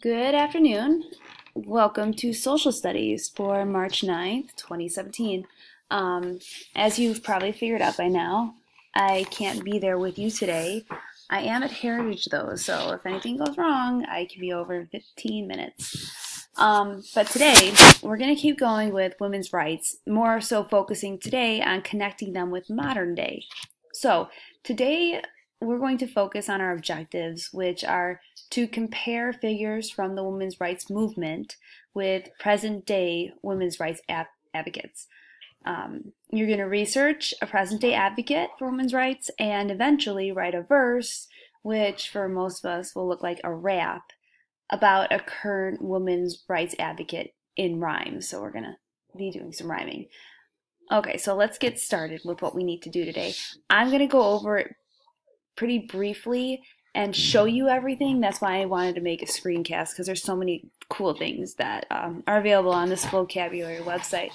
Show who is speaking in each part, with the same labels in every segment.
Speaker 1: Good afternoon. Welcome to Social Studies for March 9th, 2017. Um, as you've probably figured out by now, I can't be there with you today. I am at Heritage though, so if anything goes wrong, I can be over in 15 minutes. Um, but today, we're going to keep going with women's rights, more so focusing today on connecting them with modern day. So, today we're going to focus on our objectives, which are to compare figures from the women's rights movement with present day women's rights advocates. Um, you're going to research a present day advocate for women's rights and eventually write a verse, which for most of us will look like a rap about a current women's rights advocate in rhyme. So we're going to be doing some rhyming. Okay, so let's get started with what we need to do today. I'm going to go over pretty briefly and show you everything. That's why I wanted to make a screencast because there's so many cool things that um, are available on this Flocabulary website.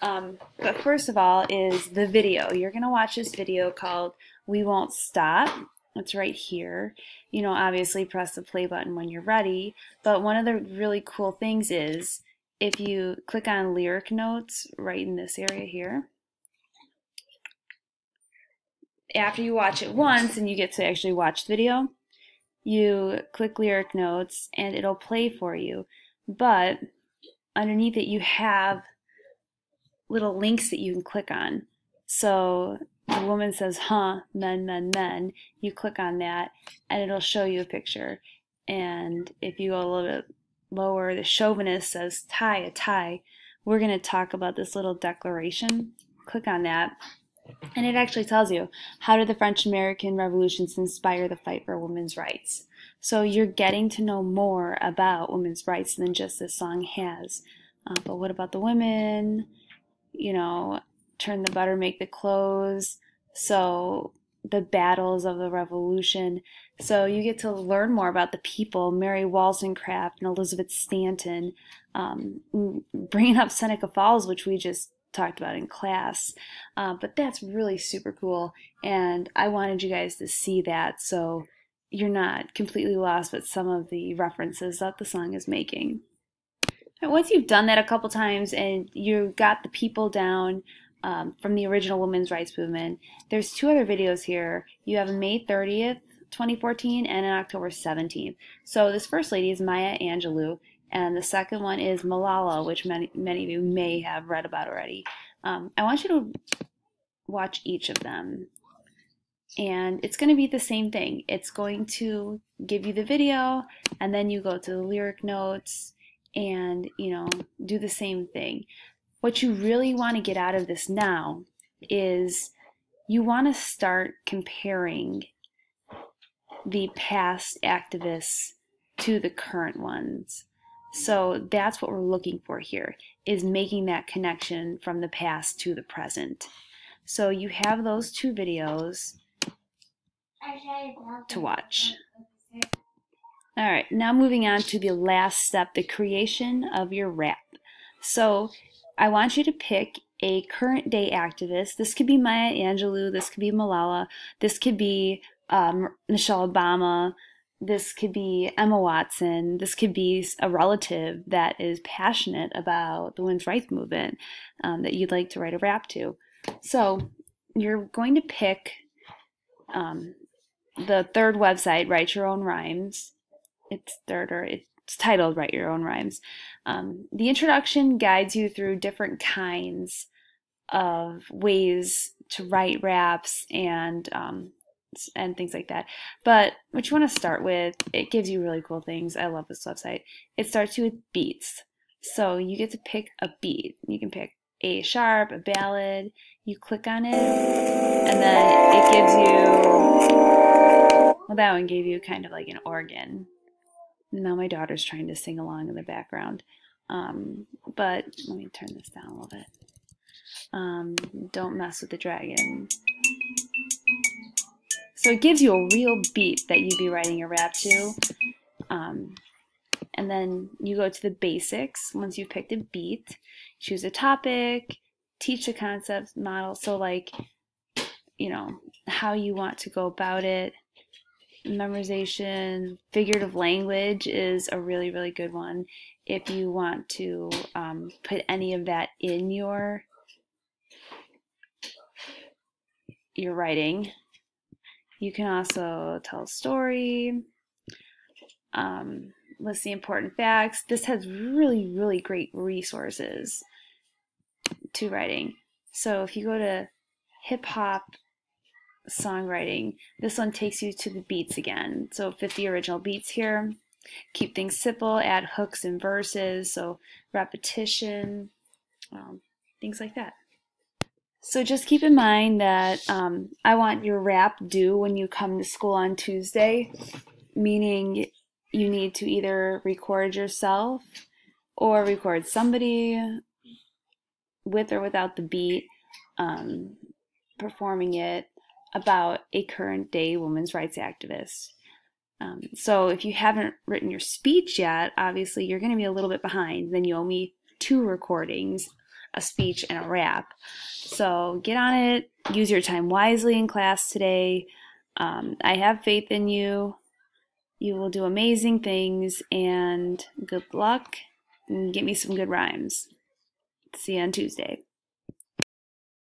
Speaker 1: Um, but first of all is the video. You're going to watch this video called We Won't Stop. It's right here. You know, obviously press the play button when you're ready. But one of the really cool things is if you click on lyric notes right in this area here, after you watch it once and you get to actually watch the video, you click lyric notes and it'll play for you. But underneath it, you have little links that you can click on. So the woman says, huh, men, men, men. You click on that and it'll show you a picture. And if you go a little bit lower, the chauvinist says, tie, a tie. We're going to talk about this little declaration. Click on that and it actually tells you how did the French American revolutions inspire the fight for women's rights. So you're getting to know more about women's rights than just this song has. Uh, but what about the women? You know, turn the butter, make the clothes. So the battles of the revolution. So you get to learn more about the people, Mary Wollstonecraft and Elizabeth Stanton, um, bringing up Seneca Falls, which we just talked about in class. Uh, but that's really super cool, and I wanted you guys to see that so you're not completely lost with some of the references that the song is making. Once you've done that a couple times and you've got the people down um, from the original women's rights movement, there's two other videos here. You have May 30th, 2014 and October 17th. So this first lady is Maya Angelou and the second one is Malala, which many, many of you may have read about already. Um, I want you to watch each of them. And it's going to be the same thing. It's going to give you the video, and then you go to the lyric notes and, you know, do the same thing. What you really want to get out of this now is you want to start comparing the past activists to the current ones. So that's what we're looking for here, is making that connection from the past to the present. So you have those two videos to watch. All right, now moving on to the last step, the creation of your rap. So I want you to pick a current day activist. This could be Maya Angelou, this could be Malala, this could be um, Michelle Obama, this could be Emma Watson. This could be a relative that is passionate about the women's rights movement um, that you'd like to write a rap to. So you're going to pick um, the third website, Write Your Own Rhymes. It's third or it's titled Write Your Own Rhymes. Um, the introduction guides you through different kinds of ways to write raps and um, and things like that. But what you want to start with, it gives you really cool things. I love this website. It starts you with beats. So you get to pick a beat. You can pick A sharp, a ballad. You click on it, and then it gives you. Well, that one gave you kind of like an organ. Now my daughter's trying to sing along in the background. Um, but let me turn this down a little bit. Um, don't mess with the dragon. So it gives you a real beat that you'd be writing a rap to. Um, and then you go to the basics. Once you've picked a beat, choose a topic, teach the concept model. So like, you know, how you want to go about it. memorization. Figurative language is a really, really good one if you want to um, put any of that in your your writing. You can also tell a story, um, list the important facts. This has really, really great resources to writing. So if you go to hip hop songwriting, this one takes you to the beats again. So 50 original beats here. Keep things simple, add hooks and verses, so repetition, um, things like that. So just keep in mind that um, I want your rap due when you come to school on Tuesday, meaning you need to either record yourself or record somebody with or without the beat um, performing it about a current day women's rights activist. Um, so if you haven't written your speech yet, obviously you're going to be a little bit behind. Then you owe me two recordings, a speech and a rap. So get on it. Use your time wisely in class today. Um, I have faith in you. You will do amazing things and good luck and get me some good rhymes. See you on Tuesday.